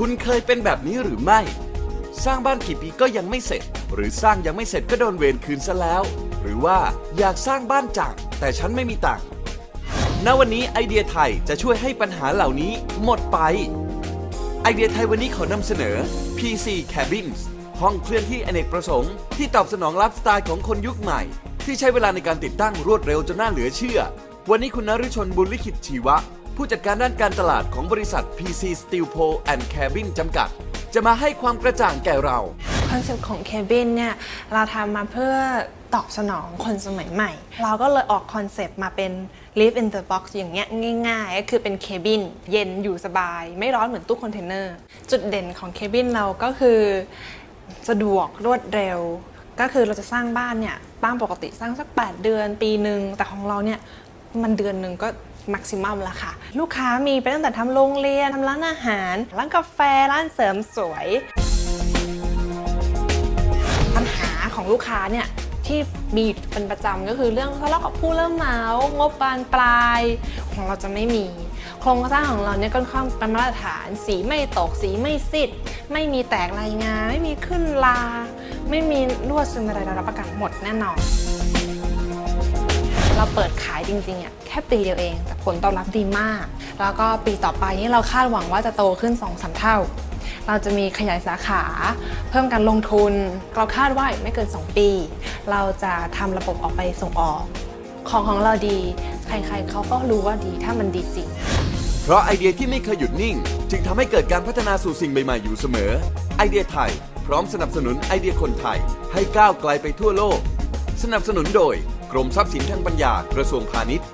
คุณเคยเป็นแบบนี้หรือไม่ สร้างบ้านกี่ปีก็ยังไม่เสร็จ หรือสร้างยังไม่เสร็จก็โดนเวรคืนซะแล้ว หรือว่าอยากสร้างบ้านจังแต่ฉันไม่มีตังค์ณวันนี้ไอเดียไทยจะช่วยให้ปัญหาเหล่านี้หมดไป ไอเดียไทยวันนี้ขอนำเสนอ PC Cabins ห้องเคลื่อนที่อเนกประสงค์ที่ตอบสนองไลฟ์สไตล์ของคนยุคใหม่ ที่ใช้เวลาในการติดตั้งรวดเร็วจนน่าเหลือเชื่อ วันนี้คุณนฤชนบุญลิขิตชีวะ ผู้จัดการด้านการตลาดของบริษัท PC Steel Pole and Cabin จำกัด จะมาให้ความกระจ่างแก่เรา concept ของ cabin เนี่ยเราทำมาเพื่อตอบสนองคนสมัยใหม่ เราก็เลยออก concept มาเป็น live in the box อย่างเงี้ยง่ายๆ ก็คือเป็น cabin เย็นอยู่สบาย ไม่ร้อนเหมือนตู้คอนเทนเนอร์ จุดเด่นของ cabin เราก็คือ สะดวกรวดเร็ว ก็คือเราจะสร้างบ้านเนี่ยบ้านปกติสร้างสัก 8 เดือนปีหนึ่งแต่ของเราเนี่ย มันเดือนหนึ่งก็มักซิมัมล้วค่ะ ลูกค้ามีไปตั้งแต่ทำโรงเรียนทำร้านอาหาร ร้านกาแฟ ร้านเสริมสวย ปัญหาของลูกค้าเนี่ยที่มีเป็นประจำก็คือเรื่องทะเลาะกับผู้เริ่มเมางบบานปลาย ของเราจะไม่มี โครงสร้างของเราเนี่ยค่อนข้างเป็นมาตรฐาน สีไม่ตกสีไม่ซิดไม่มีแตกลายงาไม่มีขึ้นลา ไม่มีรั่วซึมอะไรเรารับประกันหมดแน่นอน เราเปิดขายจริงๆอะแค่ปีเดียวเอง แต่ผลตอบรับดีมาก แล้วก็ปีต่อไปนี้เราคาดหวังว่าจะโตขึ้น2-3เท่า เราจะมีขยายสาขา เพิ่มการลงทุน เราคาดว่าไม่เกิน 2 ปี เราจะทำระบบออกไปส่งออก ของของเราดี ใครๆเขาก็รู้ว่าดีถ้ามันดีจริง เพราะไอเดียที่ไม่เคยหยุดนิ่ง จึงทำให้เกิดการพัฒนาสู่สิ่งใหม่ ๆ อยู่เสมอ ไอเดียไทย พร้อมสนับสนุนไอเดียคนไทย ให้ก้าวไกลไปทั่วโลก สนับสนุนโดย รมทรัพย์สินทางปัญญากระทรวงพาณิชย์